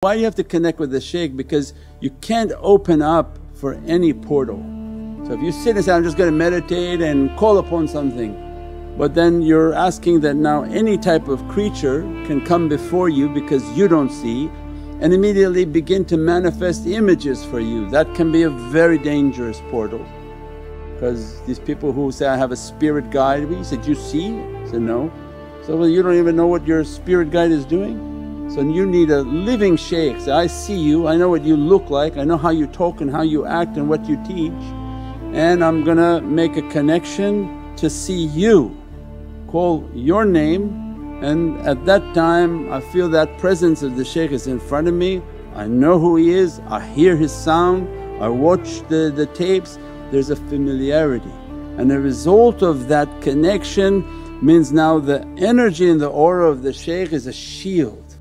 Why you have to connect with the shaykh? Because you can't open up for any portal. So if you sit and say, I'm just going to meditate and call upon something but then you're asking that now any type of creature can come before you because you don't see and immediately begin to manifest images for you. That can be a very dangerous portal because these people who say, I have a spirit guide, you said, you see? I said, no. So, well you don't even know what your spirit guide is doing. So you need a living shaykh, say, I see you, I know what you look like, I know how you talk and how you act and what you teach. And I'm gonna make a connection to see you. Call your name. And at that time I feel that presence of the shaykh is in front of me, I know who he is, I hear his sound, I watch the, the tapes, there's a familiarity. And the result of that connection means now the energy and the aura of the shaykh is a shield